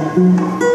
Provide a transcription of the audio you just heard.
Música